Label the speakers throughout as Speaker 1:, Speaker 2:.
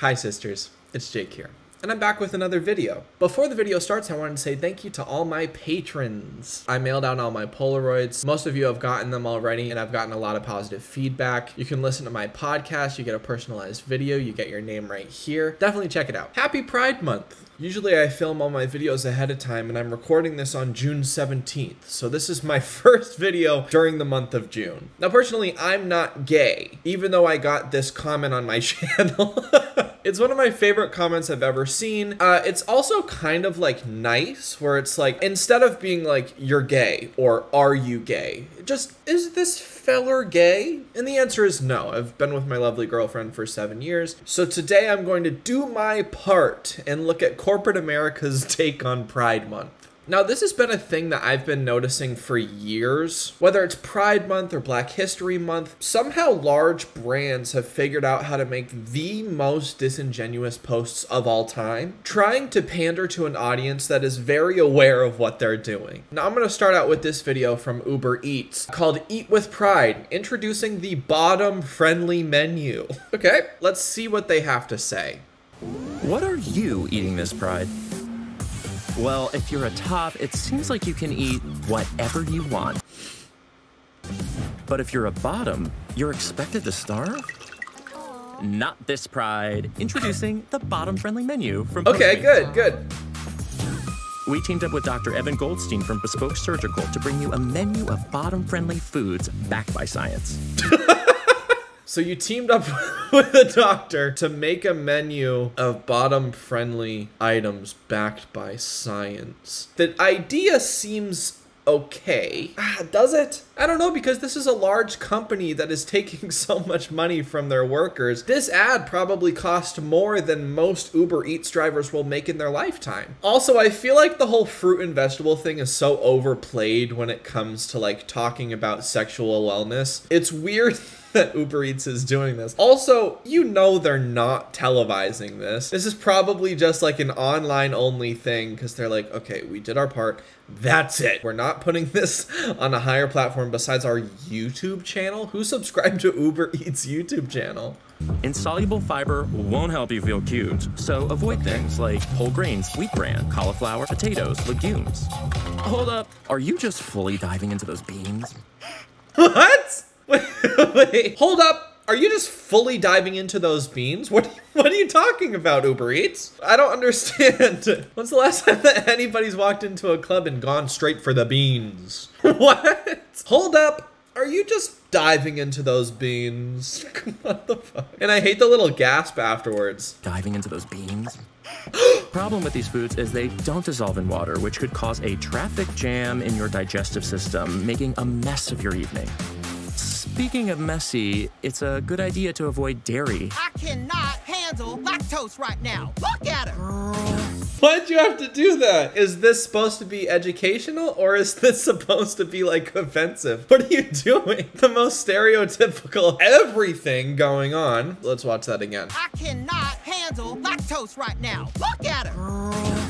Speaker 1: Hi sisters, it's Jake here, and I'm back with another video. Before the video starts, I wanted to say thank you to all my patrons. I mailed out all my Polaroids. Most of you have gotten them already, and I've gotten a lot of positive feedback. You can listen to my podcast, you get a personalized video, you get your name right here. Definitely check it out. Happy Pride Month! Usually I film all my videos ahead of time and I'm recording this on June 17th. So this is my first video during the month of June. Now personally, I'm not gay, even though I got this comment on my channel. it's one of my favorite comments I've ever seen. Uh, it's also kind of like nice, where it's like, instead of being like, you're gay or are you gay, just, is this feller gay? And the answer is no. I've been with my lovely girlfriend for seven years. So today I'm going to do my part and look at corporate America's take on Pride Month. Now, this has been a thing that I've been noticing for years. Whether it's Pride Month or Black History Month, somehow large brands have figured out how to make the most disingenuous posts of all time, trying to pander to an audience that is very aware of what they're doing. Now, I'm going to start out with this video from Uber Eats called Eat with Pride, introducing the bottom friendly menu. Okay, let's see what they have to say.
Speaker 2: What are you eating this pride? Well, if you're a top, it seems like you can eat whatever you want. But if you're a bottom, you're expected to starve? Not this pride. Introducing the bottom friendly menu from
Speaker 1: Okay,
Speaker 2: Postmates.
Speaker 1: good, good.
Speaker 2: We teamed up with Dr. Evan Goldstein from Bespoke Surgical to bring you a menu of bottom friendly foods backed by science.
Speaker 1: So you teamed up with a doctor to make a menu of bottom friendly items backed by science. The idea seems okay. Ah, does it? I don't know because this is a large company that is taking so much money from their workers. This ad probably cost more than most Uber Eats drivers will make in their lifetime. Also, I feel like the whole fruit and vegetable thing is so overplayed when it comes to like talking about sexual wellness. It's weird that Uber Eats is doing this. Also, you know they're not televising this. This is probably just like an online only thing because they're like, okay, we did our part. That's it. We're not putting this on a higher platform besides our YouTube channel. Who subscribed to Uber Eats YouTube channel?
Speaker 2: Insoluble fiber won't help you feel cute, so avoid things like whole grains, wheat bran, cauliflower, potatoes, legumes. Hold up, are you just fully diving into those beans?
Speaker 1: What? Hold up. Are you just fully diving into those beans? What what are you talking about, Uber Eats? I don't understand. When's the last time that anybody's walked into a club and gone straight for the beans? What? Hold up. Are you just diving into those beans? what the fuck? And I hate the little gasp afterwards.
Speaker 2: Diving into those beans? Problem with these foods is they don't dissolve in water, which could cause a traffic jam in your digestive system, making a mess of your evening. Speaking of messy, it's a good idea to avoid dairy.
Speaker 3: I cannot handle lactose right now. Look at her.
Speaker 1: Why'd you have to do that? Is this supposed to be educational or is this supposed to be like offensive? What are you doing? The most stereotypical everything going on. Let's watch that again.
Speaker 3: I cannot handle lactose right now. Look at her.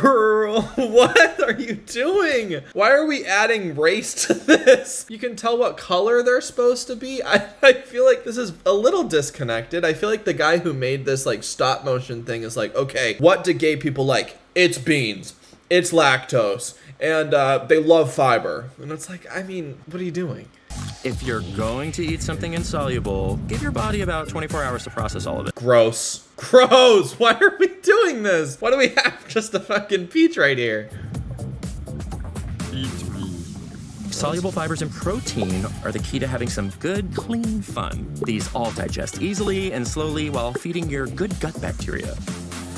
Speaker 1: Girl, what are you doing? Why are we adding race to this? You can tell what color they're supposed to be. I, I feel like this is a little disconnected. I feel like the guy who made this like stop motion thing is like, okay, what do gay people like? It's beans. It's lactose. And uh, they love fiber. And it's like, I mean, what are you doing?
Speaker 2: If you're going to eat something insoluble, give your body about 24 hours to process all of it.
Speaker 1: Gross. Gross. Why are we doing this? Why do we have just a fucking peach right here?
Speaker 2: Soluble fibers and protein are the key to having some good, clean fun. These all digest easily and slowly while feeding your good gut bacteria,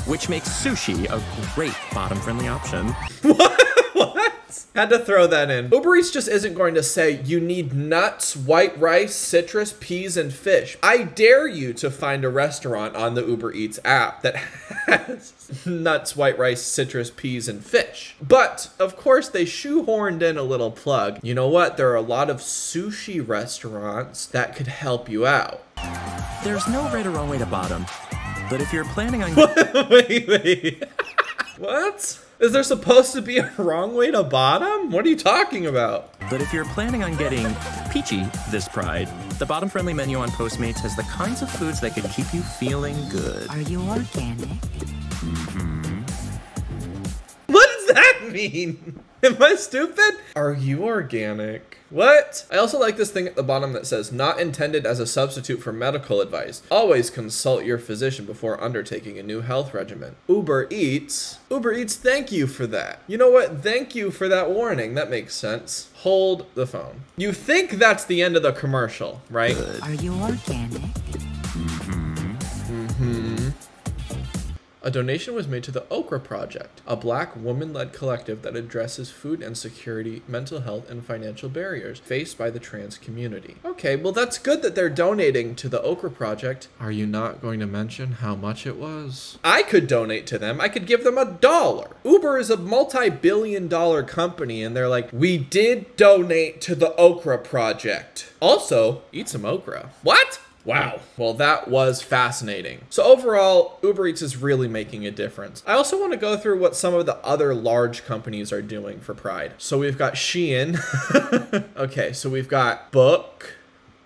Speaker 2: which makes sushi a great bottom friendly option.
Speaker 1: What? Had to throw that in. Uber Eats just isn't going to say you need nuts, white rice, citrus, peas, and fish. I dare you to find a restaurant on the Uber Eats app that has nuts, white rice, citrus, peas, and fish. But of course, they shoehorned in a little plug. You know what? There are a lot of sushi restaurants that could help you out.
Speaker 2: There's no right or wrong way to bottom, but if you're planning on
Speaker 1: wait, wait. what? Is there supposed to be a wrong way to bottom? What are you talking about?
Speaker 2: But if you're planning on getting peachy this pride, the bottom friendly menu on Postmates has the kinds of foods that could keep you feeling good.
Speaker 4: Are you organic? Mm-hmm.
Speaker 1: What does that mean? Am I stupid? Are you organic? What? I also like this thing at the bottom that says, not intended as a substitute for medical advice. Always consult your physician before undertaking a new health regimen. Uber Eats. Uber Eats, thank you for that. You know what? Thank you for that warning. That makes sense. Hold the phone. You think that's the end of the commercial, right?
Speaker 4: Are you organic?
Speaker 1: A donation was made to the Okra Project, a black woman led collective that addresses food insecurity, mental health, and financial barriers faced by the trans community. Okay, well, that's good that they're donating to the Okra Project. Are you not going to mention how much it was? I could donate to them. I could give them a dollar. Uber is a multi billion dollar company, and they're like, we did donate to the Okra Project. Also, eat some okra. What? Wow. Well, that was fascinating. So overall, Uber Eats is really making a difference. I also want to go through what some of the other large companies are doing for Pride. So we've got Shein. okay, so we've got Book,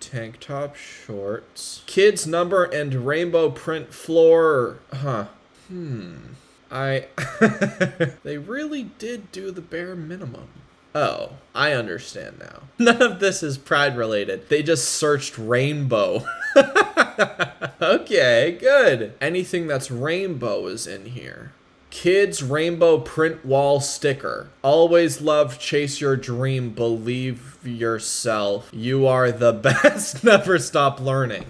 Speaker 1: tank top shorts, kids number and rainbow print floor. Huh. Hmm. I they really did do the bare minimum. Oh, I understand now. None of this is pride related. They just searched rainbow. okay, good. Anything that's rainbow is in here. Kids rainbow print wall sticker. Always love chase your dream, believe yourself. You are the best, never stop learning.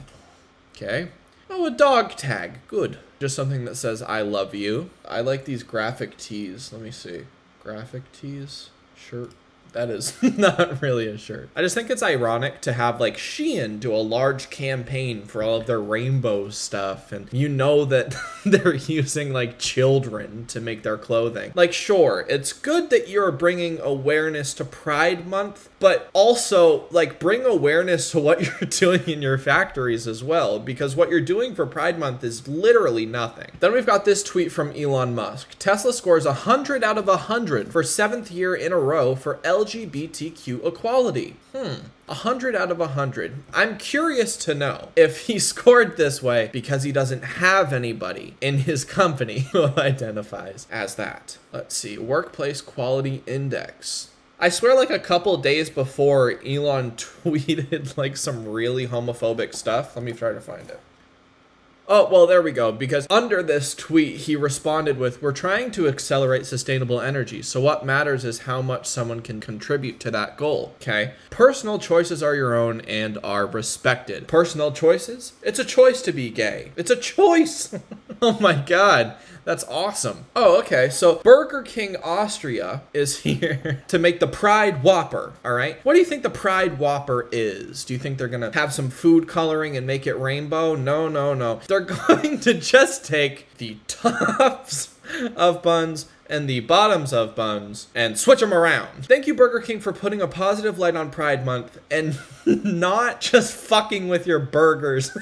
Speaker 1: Okay. Oh, a dog tag. Good. Just something that says I love you. I like these graphic tees. Let me see. Graphic tees? Shirt. That is not really a shirt. I just think it's ironic to have like Shein do a large campaign for all of their rainbow stuff, and you know that they're using like children to make their clothing. Like, sure, it's good that you're bringing awareness to Pride Month, but also like bring awareness to what you're doing in your factories as well, because what you're doing for Pride Month is literally nothing. Then we've got this tweet from Elon Musk Tesla scores 100 out of 100 for seventh year in a row for LGBTQ equality. Hmm. 100 out of 100. I'm curious to know if he scored this way because he doesn't have anybody in his company who identifies as that. Let's see. Workplace Quality Index. I swear, like a couple days before, Elon tweeted like some really homophobic stuff. Let me try to find it. Oh, well, there we go. Because under this tweet, he responded with, We're trying to accelerate sustainable energy. So what matters is how much someone can contribute to that goal. Okay. Personal choices are your own and are respected. Personal choices? It's a choice to be gay. It's a choice. oh my God. That's awesome. Oh, okay. So Burger King Austria is here to make the Pride Whopper. All right. What do you think the Pride Whopper is? Do you think they're going to have some food coloring and make it rainbow? No, no, no. They're going to just take the tops of buns and the bottoms of buns and switch them around. Thank you, Burger King, for putting a positive light on Pride Month and not just fucking with your burgers.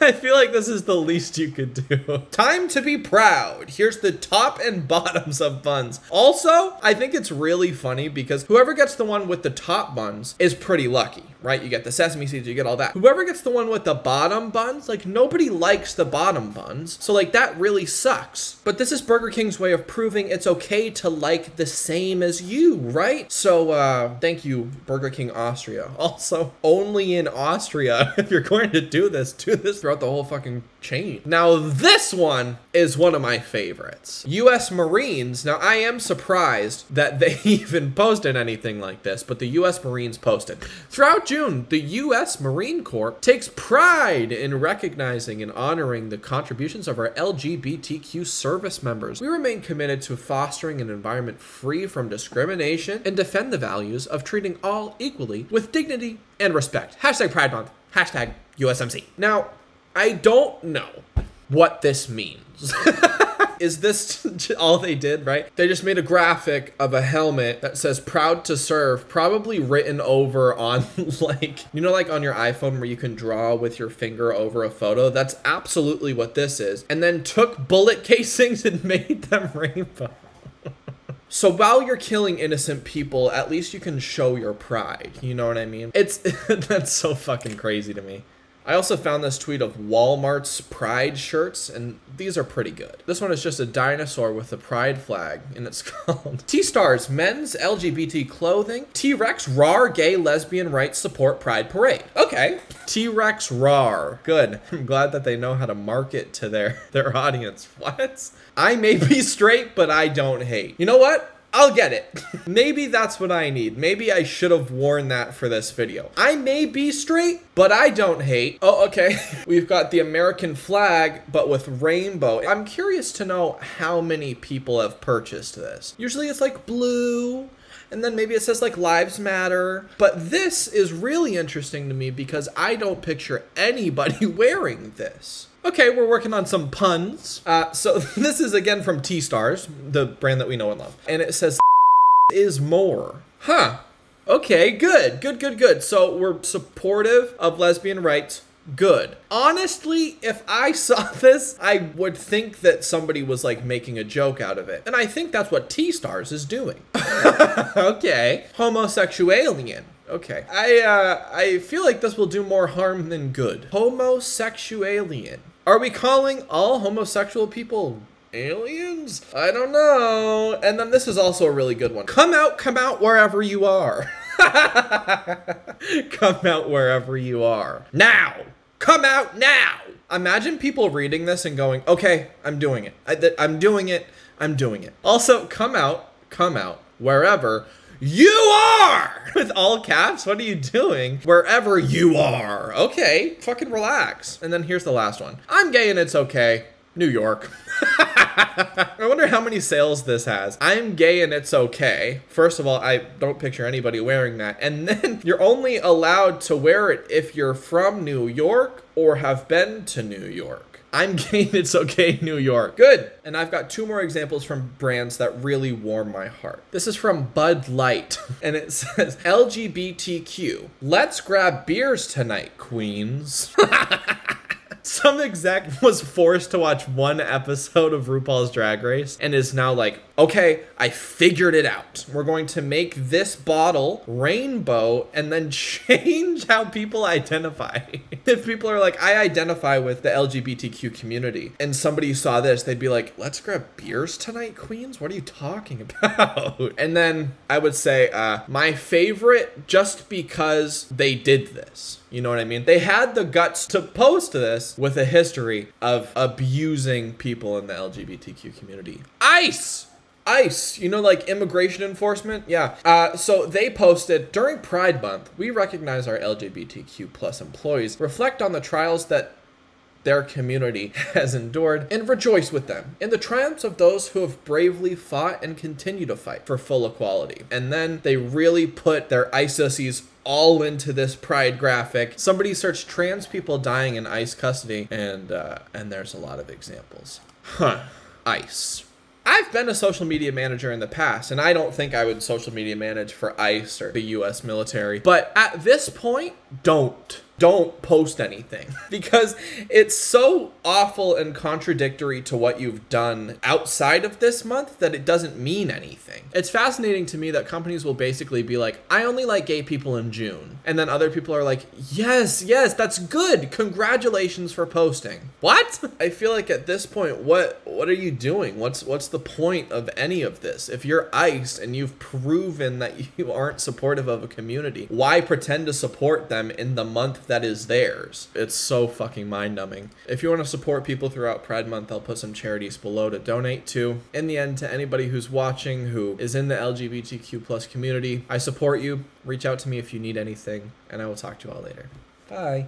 Speaker 1: I feel like this is the least you could do. Time to be proud. Here's the top and bottoms of buns. Also, I think it's really funny because whoever gets the one with the top buns is pretty lucky, right? You get the sesame seeds, you get all that. Whoever gets the one with the bottom buns, like nobody likes the bottom buns. So like that really sucks. But this is Burger King's way of proving it's okay to like the same as you, right? So uh thank you, Burger King Austria. Also, only in Austria, if you're going to do this, do this throughout the whole fucking chain. Now, this one is one of my favorites. US Marines. Now, I am surprised that they even posted anything like this, but the US Marines posted. Throughout June, the US Marine Corps takes pride in recognizing and honoring the contributions of our LGBTQ service members. We remain committed to fostering an environment free from discrimination and defend the values of treating all equally with dignity and respect. Hashtag Pride Month. Hashtag USMC. Now, I don't know what this means. Is this all they did, right? They just made a graphic of a helmet that says proud to serve, probably written over on like, you know, like on your iPhone where you can draw with your finger over a photo? That's absolutely what this is. And then took bullet casings and made them rainbow. So while you're killing innocent people, at least you can show your pride. You know what I mean? It's that's so fucking crazy to me. I also found this tweet of Walmart's Pride shirts, and these are pretty good. This one is just a dinosaur with the Pride flag, and it's called T-Stars Men's LGBT Clothing T-Rex RAR Gay Lesbian Rights Support Pride Parade. Okay. T-Rex RAR. Good. I'm glad that they know how to market to their, their audience. What? I may be straight, but I don't hate. You know what? I'll get it. Maybe that's what I need. Maybe I should have worn that for this video. I may be straight, but I don't hate. Oh, okay. We've got the American flag, but with rainbow. I'm curious to know how many people have purchased this. Usually it's like blue, and then maybe it says like lives matter. But this is really interesting to me because I don't picture anybody wearing this. Okay, we're working on some puns. Uh, so this is again from T-Stars, the brand that we know and love. And it says is more. Huh. Okay, good, good, good, good. So we're supportive of lesbian rights. Good. Honestly, if I saw this, I would think that somebody was like making a joke out of it. And I think that's what T-Stars is doing. okay. Homosexualian. Okay. I uh I feel like this will do more harm than good. Homosexualian. Are we calling all homosexual people aliens? I don't know. And then this is also a really good one. Come out, come out wherever you are. come out wherever you are. Now! Come out now! Imagine people reading this and going, okay, I'm doing it. I, I'm doing it. I'm doing it. Also, come out, come out wherever you are! With all caps, what are you doing? Wherever you are. Okay, fucking relax. And then here's the last one. I'm gay and it's okay. New York. I wonder how many sales this has. I'm gay and it's okay. First of all, I don't picture anybody wearing that. And then you're only allowed to wear it if you're from New York or have been to New York. I'm gay and it's okay, New York. Good. And I've got two more examples from brands that really warm my heart. This is from Bud Light, and it says LGBTQ. Let's grab beers tonight, queens. Some exec was forced to watch one episode of RuPaul's Drag Race and is now like, okay, I figured it out. We're going to make this bottle rainbow and then change how people identify. if people are like, I identify with the LGBTQ community, and somebody saw this, they'd be like, let's grab beers tonight, queens? What are you talking about? and then I would say, uh, my favorite just because they did this. You know what I mean? They had the guts to post this with a history of abusing people in the LGBTQ community. ICE! ICE, you know, like immigration enforcement? Yeah. Uh, so they posted during Pride Month, we recognize our LGBTQ plus employees, reflect on the trials that their community has endured and rejoice with them in the triumphs of those who have bravely fought and continue to fight for full equality. And then they really put their ISISes all into this pride graphic. Somebody searched trans people dying in ICE custody, and uh, and there's a lot of examples. Huh. ICE. I've been a social media manager in the past, and I don't think I would social media manage for ICE or the US military. But at this point, don't don't post anything because it's so awful and contradictory to what you've done outside of this month that it doesn't mean anything. It's fascinating to me that companies will basically be like, I only like gay people in June. And then other people are like, yes, yes, that's good. Congratulations for posting. What? I feel like at this point, what what are you doing? What's what's the point of any of this? If you're ICE and you've proven that you aren't supportive of a community, why pretend to support them in the month that is theirs. It's so fucking mind numbing. If you want to support people throughout Pride Month, I'll put some charities below to donate to. In the end, to anybody who's watching who is in the LGBTQ plus community, I support you. Reach out to me if you need anything, and I will talk to you all later. Bye.